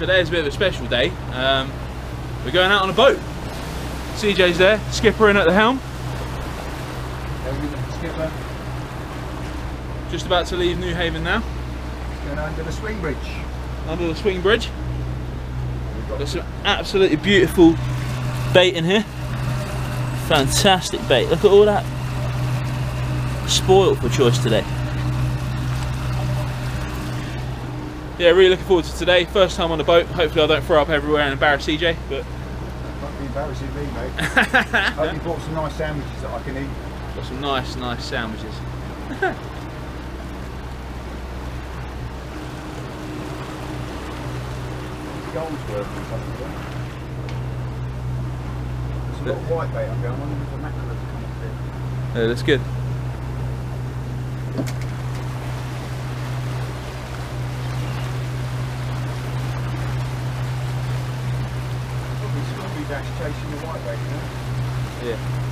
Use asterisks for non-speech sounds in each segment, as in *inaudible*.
today is a bit of a special day. Um, we're going out on a boat. CJ's there, skipper in at the helm. Skipper, Just about to leave Newhaven now, going under the swing bridge. under the swing bridge. Got Got some absolutely beautiful bait in here. Fantastic bait. Look at all that. Spoiled for choice today. Yeah, really looking forward to today. First time on the boat. Hopefully I don't throw up everywhere and embarrass CJ, but be embarrassing me, mate. *laughs* Hope you bought some nice sandwiches that I can eat. got some nice, nice sandwiches. *laughs* Goldsworth or something. There's a lot of white bait up there. I wonder if the mackerel has come up there. Yeah, that's good. Probably Scotty dash chasing the white you know? Yeah.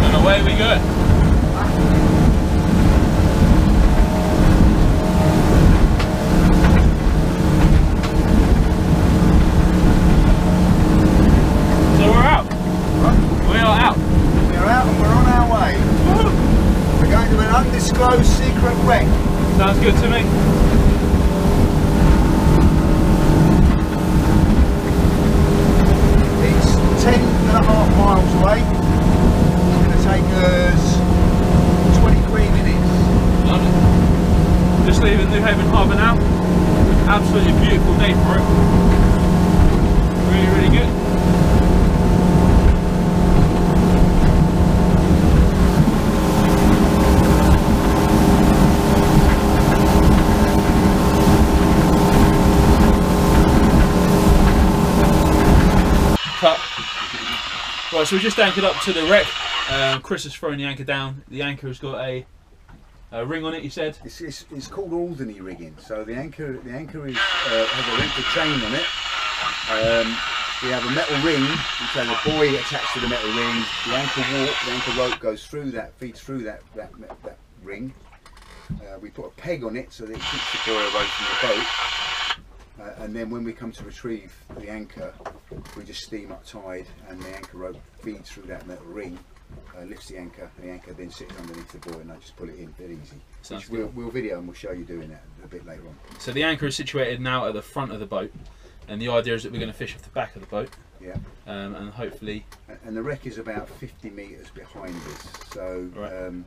And away we go. So we're out. Right, We are out. we're out and we're on our way. We're going to an undisclosed secret wreck. Sounds good to me. It's 10 and a half miles away. It's going to take us 23 minutes. Lovely. Just leaving Newhaven Harbour now. Absolutely beautiful day for it. Really, really good. Cut. Right, so we just anchored up to the wreck. Um, Chris has thrown the anchor down. The anchor has got a, a ring on it, he said. It's, it's, it's called Alderney rigging. So the anchor the anchor is uh, has a length of chain on it. Um, we have a metal ring, which has a buoy attached to the metal ring. The anchor warp, the anchor rope goes through that, feeds through that that, that ring. Uh, we put a peg on it so that it keeps the buoy away from the boat. Uh, and then when we come to retrieve the anchor, we just steam up tide, and the anchor rope feeds through that metal ring, uh, lifts the anchor, and the anchor then sits underneath the buoy, and I just pull it in, dead easy. Sounds we'll, we'll video and we'll show you doing that a bit later on. So the anchor is situated now at the front of the boat, and the idea is that we're going to fish off the back of the boat, Yeah, um, and hopefully, and the wreck is about 50 metres behind us. So, Right. um,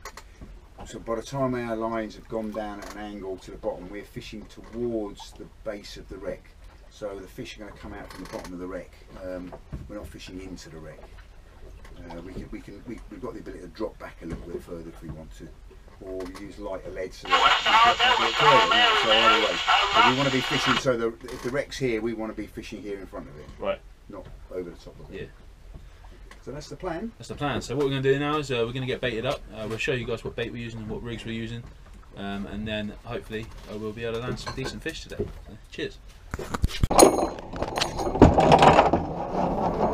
so by the time our lines have gone down at an angle to the bottom, we're fishing towards the base of the wreck. So the fish are going to come out from the bottom of the wreck. Um, we're not fishing into the wreck. Uh, we can, we can, we, we've got the ability to drop back a little bit further if we want to, or we use lighter lead so that we can get further. So either way, but we want to be fishing. So the, if the wreck's here, we want to be fishing here in front of it, right, not over the top of it. yeah, So that's the plan. that's the plan. So what we're going to do now is uh, we're going to get baited up. Uh, we'll show you guys what bait we're using and what rigs we're using, um, and then hopefully uh, we'll be able to land some decent fish today. So, cheers.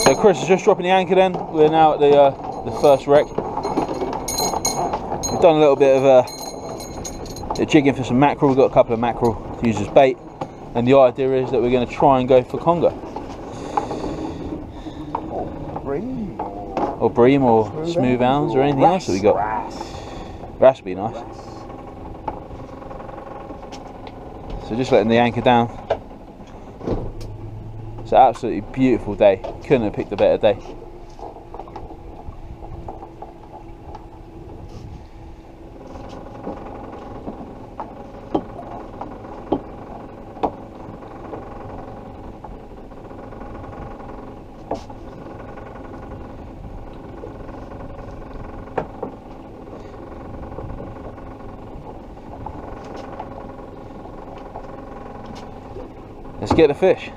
So Chris is just dropping the anchor. Then we're now at the uh, the first wreck. We've done a little bit of uh, jigging for some mackerel. We've got a couple of mackerel to use as bait, and the idea is that we're going to try and go for conger or bream or smooth hounds or anything else that we got. That's be nice. So just letting the anchor down. It's an absolutely beautiful day. Couldn't have picked a better day. Get the fish.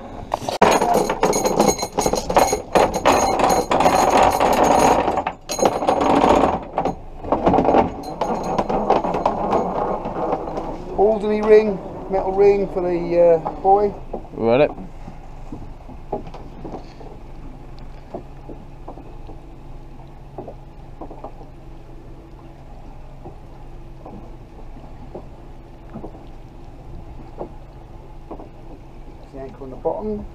Alderney ring, metal ring for the uh, buoy. Right it. The anchor on the bottom.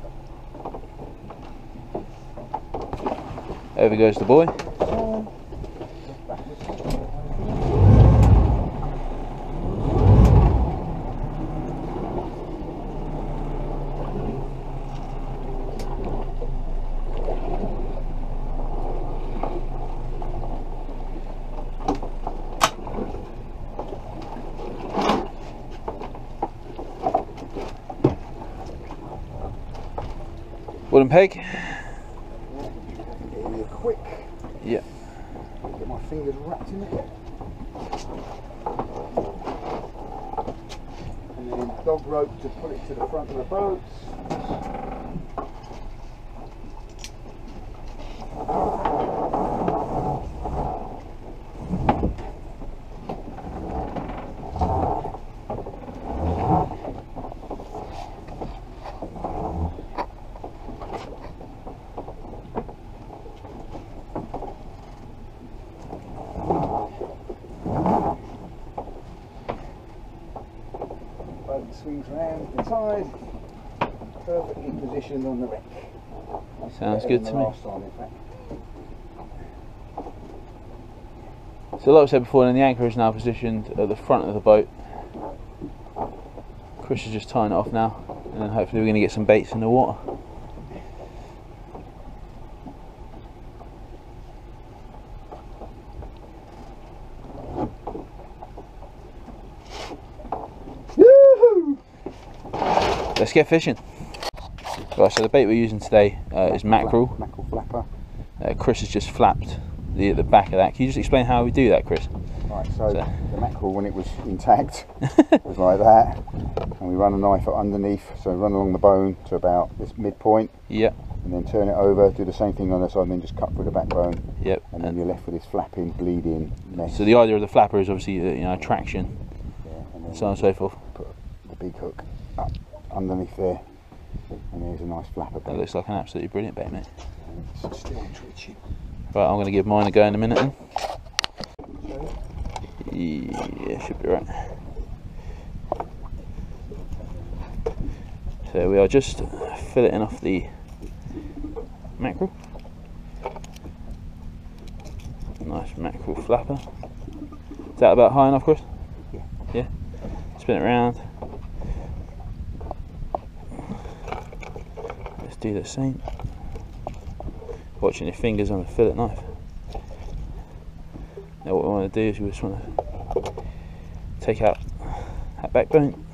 Over goes the buoy. Wooden peg. Give me a quick. Yeah. Get my fingers wrapped in it. And then dog rope to put it to the front of the boat. Positioned on the wreck. Sounds good to me. Time. So like I said before, then the anchor is now positioned at the front of the boat. Chris is just tying it off now, and then hopefully we're going to get some baits in the water. Let's get fishing. Right, so the bait we're using today uh, is mackerel. Mackerel flapper. Uh, Chris has just flapped the the back of that. Can you just explain how we do that, Chris? Right, so, So- the mackerel when it was intact was like that, and we run a knife underneath, so run along the bone to about this midpoint, Yep, and then turn it over, do the same thing on the side, and then just cut through the backbone, yep. and then you're left with this flapping, bleeding mess. So the idea of the flapper is obviously uh, you know traction, yeah, and then so on and so forth. put the big hook up underneath there, and there's a nice flapper That looks like an absolutely brilliant bait, mate. It's still twitching. Right, I'm going to give mine a go in a minute then. Yeah, should be right. So we are just filleting off the mackerel. Nice mackerel flapper. Is that about high enough, Chris? Yeah. Yeah. Spin it around. Let's do the same. Watching your fingers on the fillet knife. Now what we want to do is we just want to take out that backbone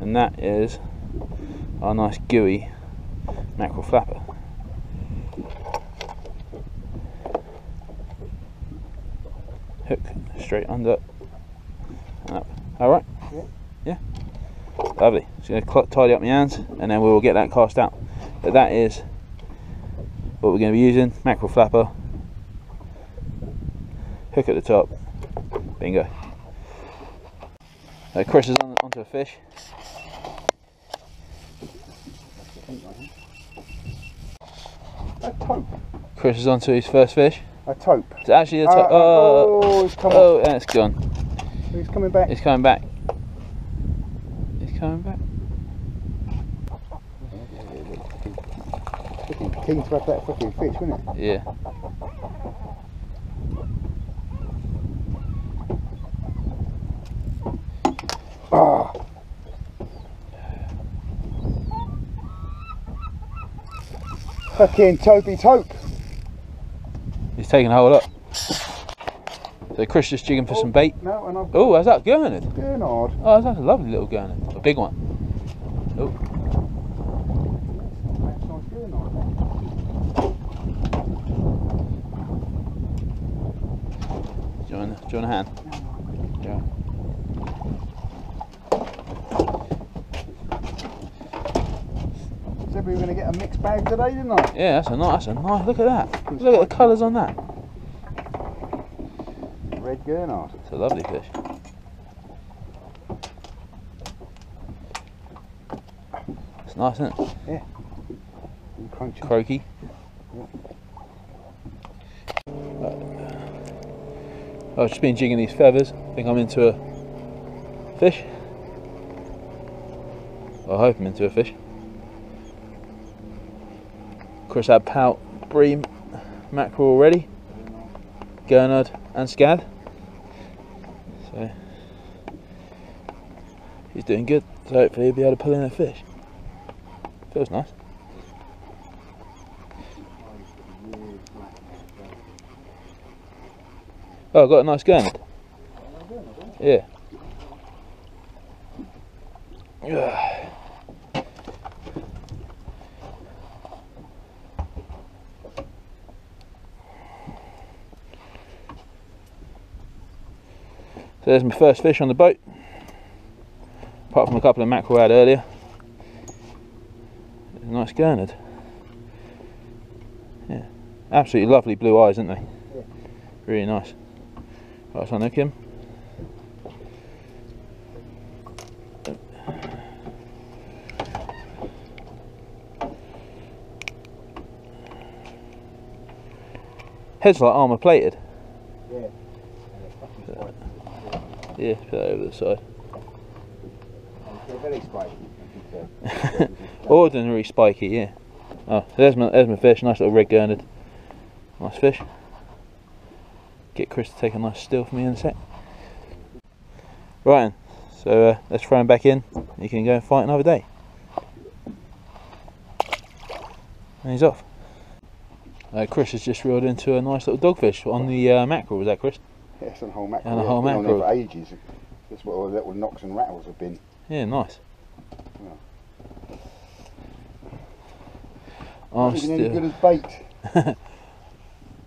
and that is our nice gooey mackerel flapper. Hook straight under and up. Alright? Yeah. Yeah. Lovely. Just going to tidy up my hands and then we will get that cast out. But that is what we're going to be using. Mackerel flapper. Hook at the top. Bingo. Chris is on, onto a fish. A is onto his first fish. A tope. It's actually a tope uh, oh, oh, it's come oh and it's gone. He's coming back. he's coming back. He's coming back Fucking keen to have that fucking fish, wasn't it? yeah Ah. Fucking Toby Tope. he's taking a hold up so Chris just jigging for some bait No, and I've oh how's that Gurnard Gurnard. oh that's a lovely little Gurnard a big one That's nice Gurnard. Do you want a hand? Yeah. Said we were going to get a mixed bag today, didn't I? Yeah, that's a nice. That's a nice. Look at that. Look at the colours on that. Red Gurnard. It's a lovely fish. It's nice, isn't it? And crunchy. Croaky. I've just been jigging these feathers. I think I'm into a fish. I hope I'm into a fish. Chris had pout, bream, mackerel already, gurnard and scad. So he's doing good. So hopefully he'll be able to pull in a fish. Feels nice. Oh, I've got a nice gurnard. Yeah. Yeah. So there's my first fish on the boat. Apart from a couple of mackerel I had earlier. A nice gurnard. Yeah. Absolutely lovely blue eyes, aren't they? Yeah. Really nice. Right, so hook him. Head's like armour plated. Yeah. Yeah, put that over the side. Spiky. I think, Ordinary spiky, yeah. Oh, there's my, there's my fish, nice little red gurnard. Nice fish. Get Chris to take a nice still for me in a sec. Right, then, so uh, let's throw him back in. He can go and fight another day. And he's off. Uh, Chris has just reeled into a nice little dogfish on the uh, mackerel, was that Chris? Yes, and a whole mackerel. And a yeah, whole mackerel. for ages. That's what all the little knocks and rattles have been. Yeah, nice. Yeah. I'm any good still, as bait.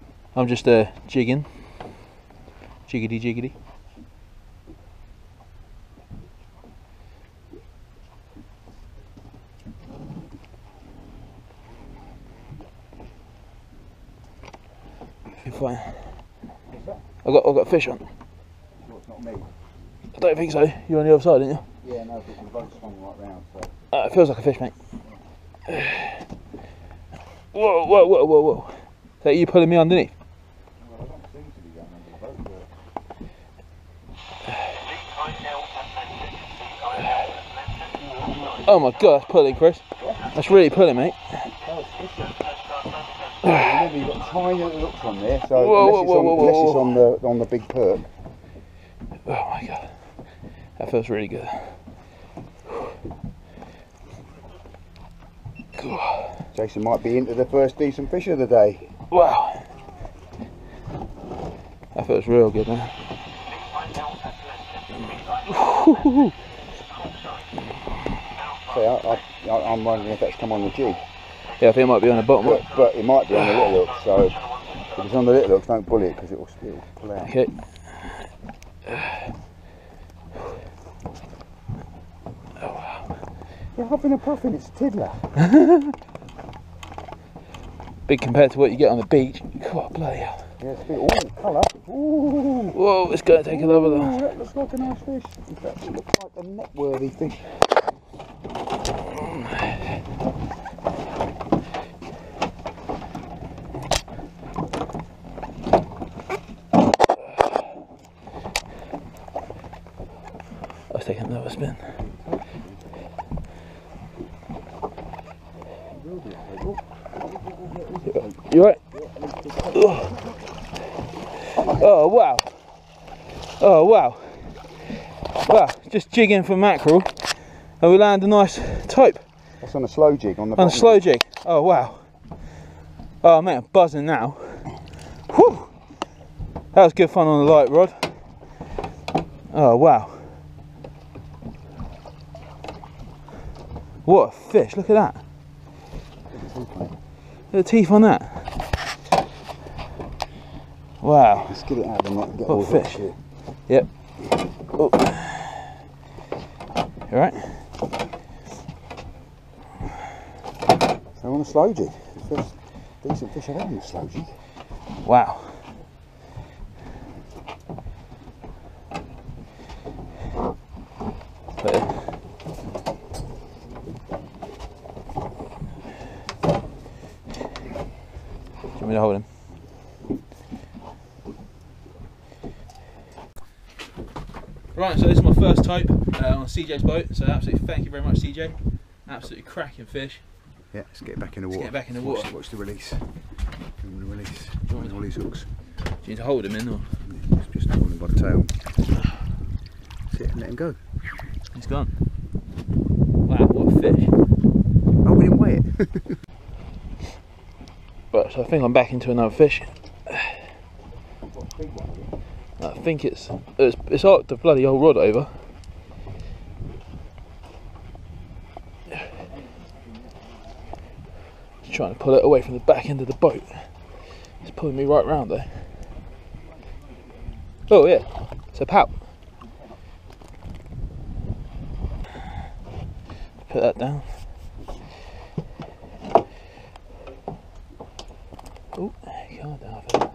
*laughs* I'm just uh, jigging. Jiggity jiggity. You're fine. I got I got fish on. Well, it's not me. I don't think so. You're on the other side, aren't you? Yeah, no, but the boat swung right round, so. Uh, it feels like a fish, mate. *sighs* Whoa, whoa, whoa, whoa, whoa. Is that you pulling me underneath? Well, I don't seem to be going under the boat, but. Oh my god, that's pulling, Chris. That's really pulling, mate. It's. Remember, you've got tiny little hooks on there, so Whoa, unless, whoa, it's, whoa, on, unless it's on the on the big perk. Oh my god. That feels really good. Jason might be into the first decent fish of the day. Wow. That feels real good, man. So I, I, I'm wondering if that's come on the jig, Yeah, I think it might be on the bottom. but, but it might be on the little hook. So if it's on the little hooks, don't pull it because it will it'll pull out. Okay. You're huffing and puffing. It's a tiddler. *laughs* Big compared to what you get on the beach. God, bloody hell. Yeah, it's big. Ooh, colour. Ooh. Whoa, it's going to take a lover Ooh, though. that looks like a nice fish. In fact, it looks like a net-worthy fish. I was taking another spin. You right? Oh wow. Oh wow. Wow, just jigging for mackerel and we land a nice tope That's on a slow jig on the on a slow jig. Oh wow. Oh man, I'm buzzing now. Whew. That was good fun on the light rod. Oh wow. What a fish, look at that. The teeth on that. Wow. Let's get it out of the net and get What all that fish? shit. Yep. Oh. You alright? So on a slow jig. First decent fish I've had on a slow jig. Wow. But, do you want me to hold him? Right, so this is my first type uh, on CJ's boat. So absolutely thank you very much, CJ. Absolutely cracking fish. Yeah, let's get back in the Let's water. get back in the water. Watch, the release. Give him the release. all these hooks. Do you need to hold him in or? Just- Just hold him by the tail. Sit and let him go. He's gone. Wow, what a fish. Oh, we didn't weigh it. *laughs* But so I think I'm back into another fish. I think it's it's it's arced the bloody old rod over. Just trying to pull it away from the back end of the boat. It's pulling me right round though. Oh yeah, it's a pout. Put that down. Oh, calm down. fella.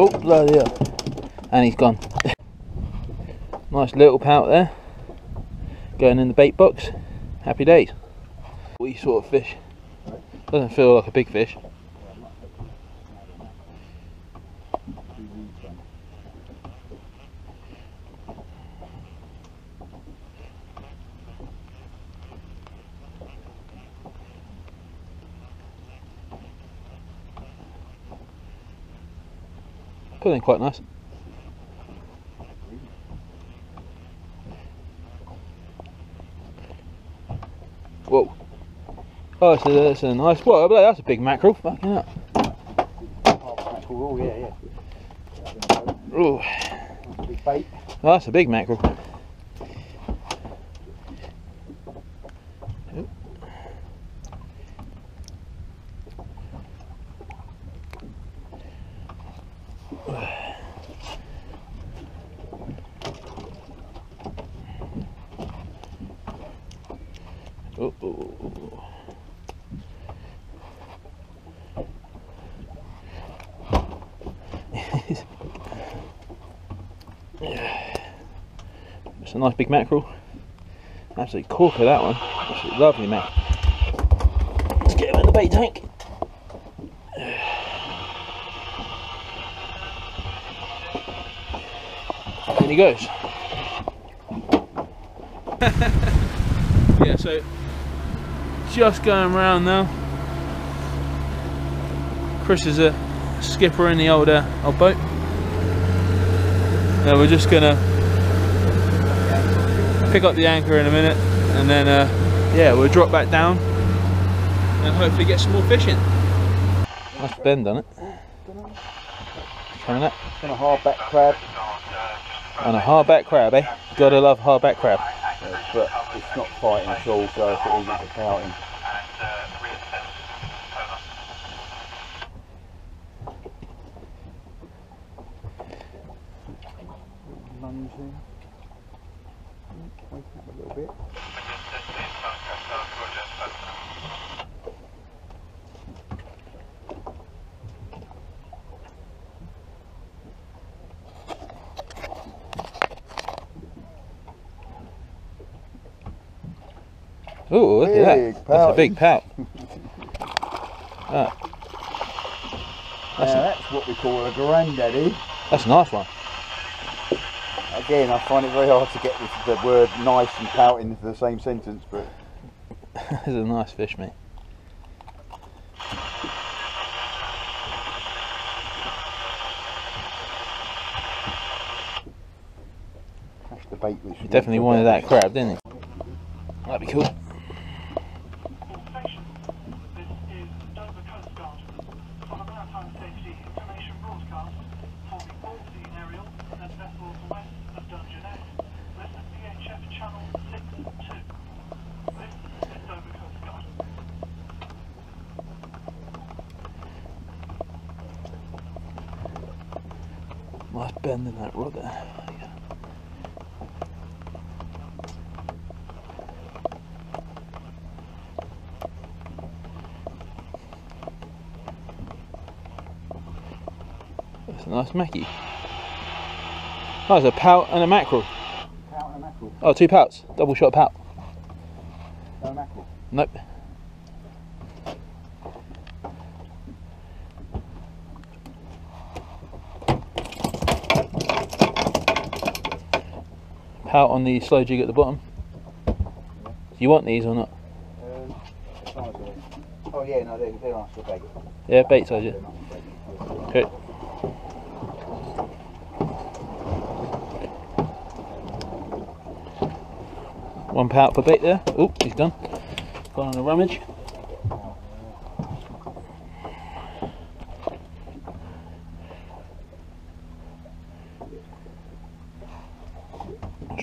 Oh, bloody hell. And he's gone. nice little pout there. Going in the bait box. Happy days. Wee sort of fish. Doesn't feel like a big fish. Quite nice. Whoa. Oh, that's a, that's a nice. Whoa, that's a big mackerel. Fucking hell. Oh, yeah, Oh, yeah. Bait. that's a big mackerel. Oh, oh, oh. It's a nice big mackerel. Absolutely corker that one. Absolutely lovely mackerel. Let's get him in the bait tank. In he goes. *laughs* yeah, so just going around now. Chris is a skipper in the old, uh, old boat. Now we're just gonna pick up the anchor in a minute and then uh, yeah we'll drop back down and hopefully get some more fishing. Nice bend on it. Coming up And a hardback crab. on a hardback crab, eh? Gotta love hardback crab. Uh, but it's not fighting at all, so it's all just pouting. Lunge in. Open up a little bit. Ooh, look at Big that. That's a big pout. *laughs* Ah, Now that's what we call a granddaddy. that's a nice one. Again, I find it very hard to get the, the word nice and pouting into the same sentence, but *laughs* That's a nice fish, mate. that's the bait which He definitely wanted that crab, didn't he? Bending that rod there. That's a nice Mackie. Oh, it's a pout and a mackerel. Pout and a mackerel. Oh, two pouts. Double shot pout. No mackerel. Nope. Pout on the slow jig at the bottom. Do you want these or not? Um, as long as they're- oh yeah, no, they're, they're nice for bait. Yeah, bait size, yeah. They're nice for bait. Okay. One pout for bait there. Oh, he's done. Gone on a rummage.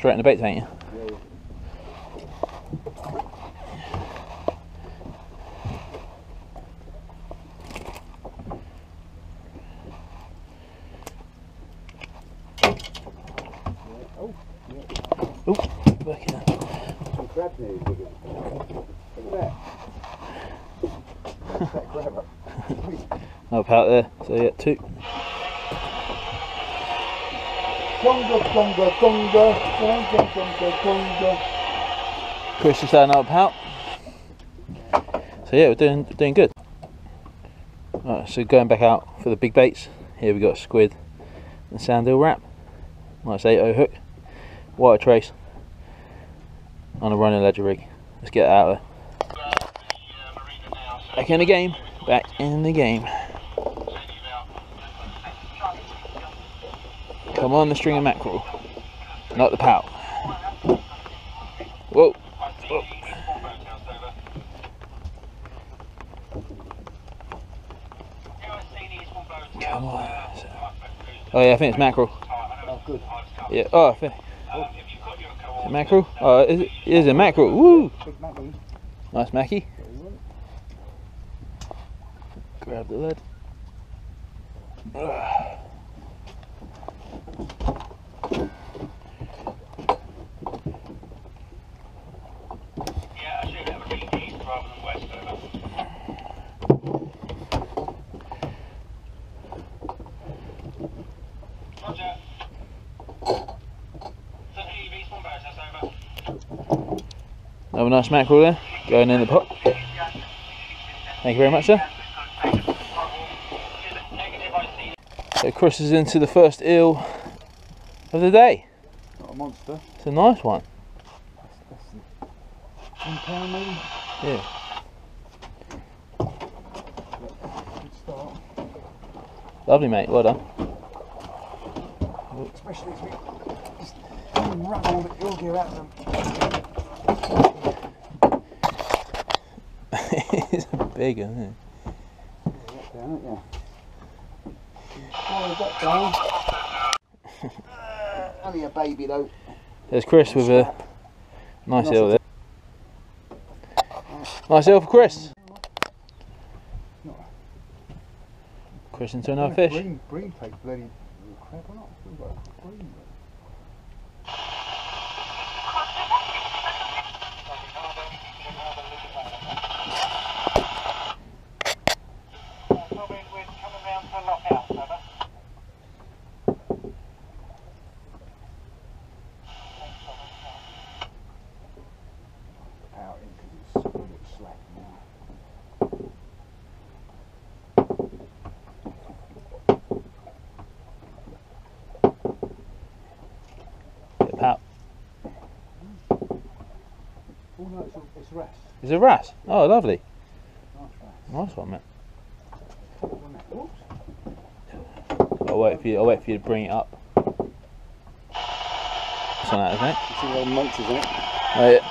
Straight in the bait out. Crab nearly. Look at that. That's that crab up. No pout there. So yeah, two. Gonga, gonga, gonga, gonga, gonga, gonga. Chris is starting up pout. So yeah, we're doing doing good. Right, so going back out for the big baits. Here we got squid and sand eel wrap. Nice 8 hook. Wire trace on a running ledger rig. Let's get out of there. Back in the game. Back in the game. Come on, the string of mackerel. Not the pout. Whoa. Whoa. Come on. Oh yeah, I think it's mackerel. Oh, good. Yeah. Oh, I think. Is it mackerel? Oh, is it? Is it mackerel? Woo! Nice Mackie. Grab the lead. Yeah, I should have a bit east rather than west over. Roger. Send EV, spawn barrage, that's over. Have a nice mackerel there. Going in the pot. Thank you very much, sir. Negative, I see. So Chris is into the first eel of the day. Not a monster. It's a nice one. That's pound maybe. Yeah. Good start. Lovely, mate. Well done. Especially if we just the eel gear out of them. It's a big isn't it? Get down it, yeah. Oh, that down. only a baby though. There's Chris with a nice eel there. Nice eel for Chris. Chris into another fish. Green, green take bloody crab or not? We've got green. Robin, we're coming round to lockout, over. Out in because it's a little slack now. Get a pout. Oh no, it's a, it's a rest. Is it a wrasse? Oh, lovely. Nice rest. Nice one, mate. Wasn't it? Oops. I'll wait for you. I'll wait for you to bring it up. That's on that, isn't it? You see the old munches in it? Oh, yeah.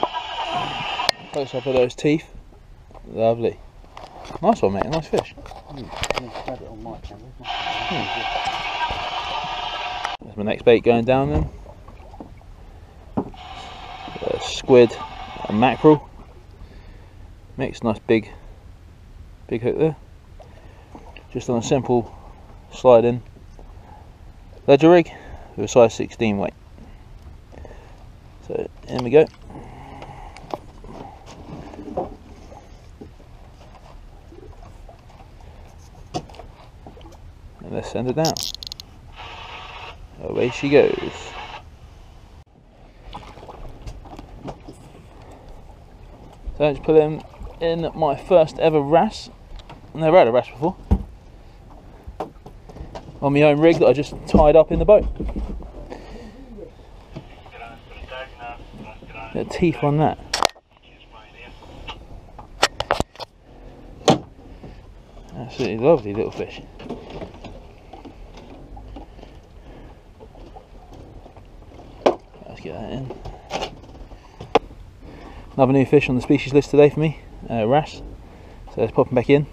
Close up of those teeth. Lovely. Nice one, mate. Nice fish. I'm going to grab it on my camera. That's my next bait going down then. Squid and mackerel. Mix, nice big, big hook there. Just on a simple slide in ledger rig. with a size 16 weight. So in we go. And let's send it down. Away she goes. So I just put him in my first ever wrasse. Never had a wrasse before. On my own rig that I just tied up in the boat. The teeth on that. Absolutely lovely little fish. Let's get that in. Another new fish on the species list today for me, uh, wrasse. So let's pop him back in.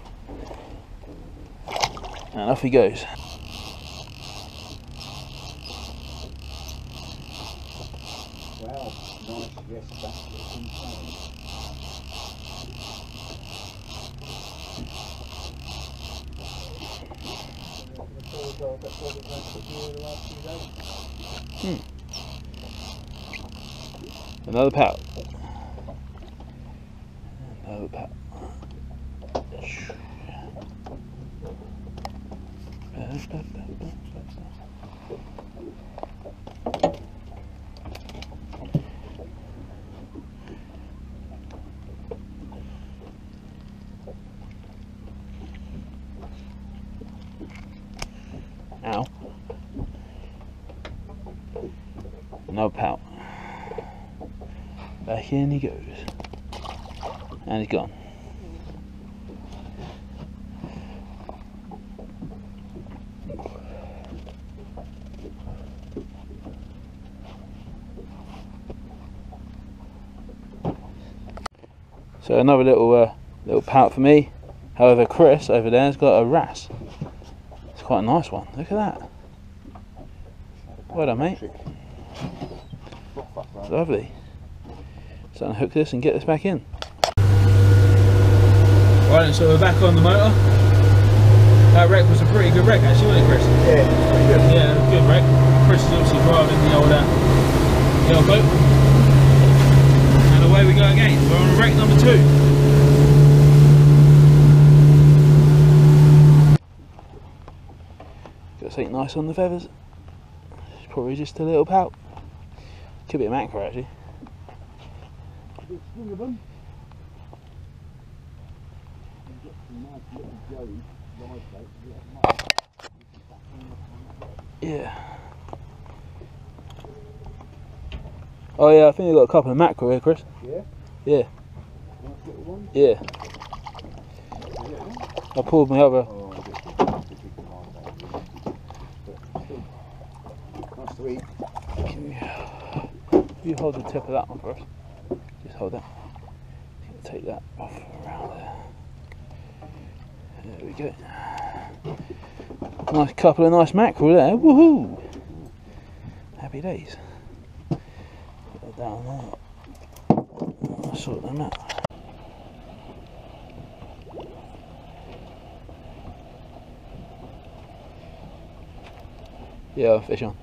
And off he goes. Insane. Another pout. Pout. Ow. No pout. Back in he goes. So another little uh, little pout for me. However, Chris over there has got a wrasse. It's quite a nice one. Look at that. Well done, mate. Lovely. So unhook this and get this back in. Right, then, so we're back on the motor. That wreck was a pretty good wreck, actually, wasn't it, Chris? Yeah, pretty good. Yeah, good wreck. Chris is obviously driving the old, uh, the old boat. And away we go again. We're on wreck number two. Got something nice on the feathers. It's probably just a little pout. Could be a macro actually. Swing of them. And get some nice little jellies, live bait, yeah, Oh yeah, I think they got a couple of mackerel here, Chris. Yeah? Yeah. Nice little one. Yeah. I pulled my other. Oh, I guess it's a big one, but still. Nice to eat. You hold the tip of that one first. Just hold that. Take that off. There we go. Nice couple of nice mackerel there. Woohoo! Happy days. Put that down there. I'll sort them out. Yeah, fish on.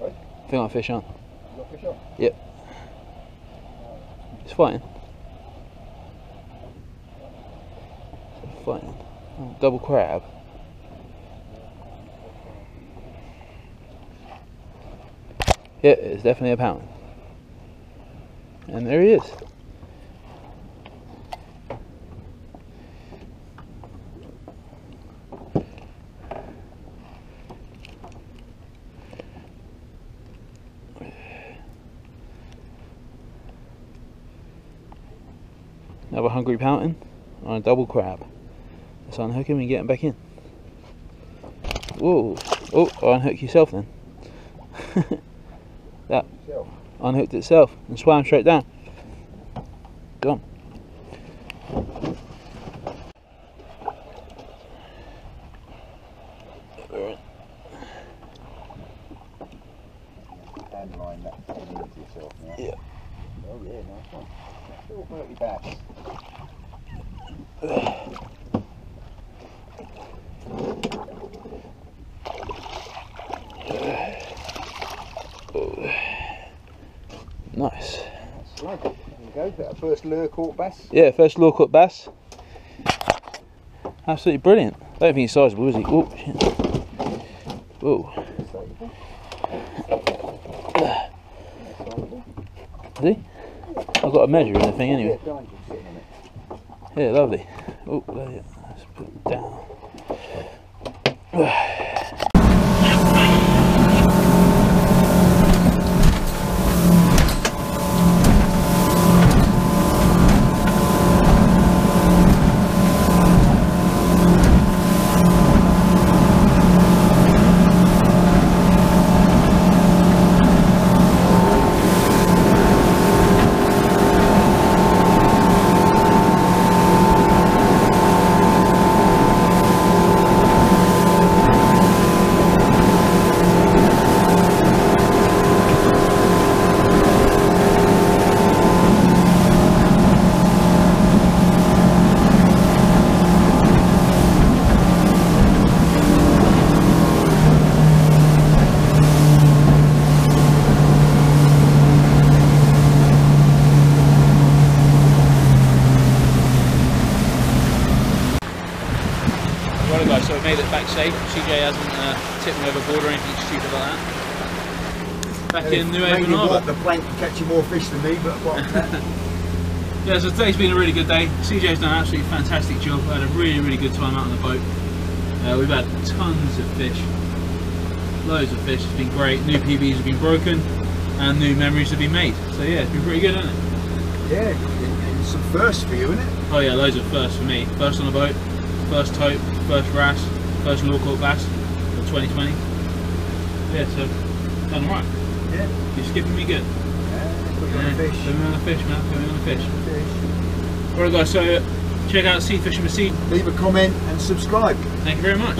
Right. I think I'll fish on. You got fish on? Yep. It's fighting. It's fighting. Oh, double crab. Yeah, it's definitely a pound. And there he is. Another hungry pouting on a double crab. Let's unhook him and get him back in. Whoa. Oh, unhook yourself then. *laughs* Yourself. Unhooked itself and swam straight down. Gone. Hand line that thing into yourself now. Yeah. Oh yeah, nice one. Little 30 bass. first lure caught bass? Yeah, first lure cut bass. Absolutely brilliant. I Don't think he's sizable, is he? Oh, shit. Whoa. I've got a measure in the thing anyway. Yeah, lovely. Oh. Let's put it down. Right guys, so we made it back safe. CJ hasn't uh, tipped me overboard or anything stupid like that. Back in Newhaven Harbour. the plank catching more fish than me, but that, *laughs* Yeah, so today's been a really good day. CJ's done an absolutely fantastic job. I had a really, really good time out on the boat. Uh, we've had tons of fish. Loads of fish. It's been great. New PBs have been broken and new memories have been made. So yeah, it's been pretty good, hasn't it? yeah, it- it's some first for you, isn't it? Oh yeah, loads of firsts for me. First on the boat, first tope, first wrasse, first lure caught bass for 2020. Yeah, so done alright. Yeah. You're skipping me good. Yeah, put on Yeah, a fish. Put me on the fish, man. Put me on the fish. Fish. Alright guys, so check out Sea Fishing Sea. Leave a comment and subscribe. Thank you very much.